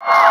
you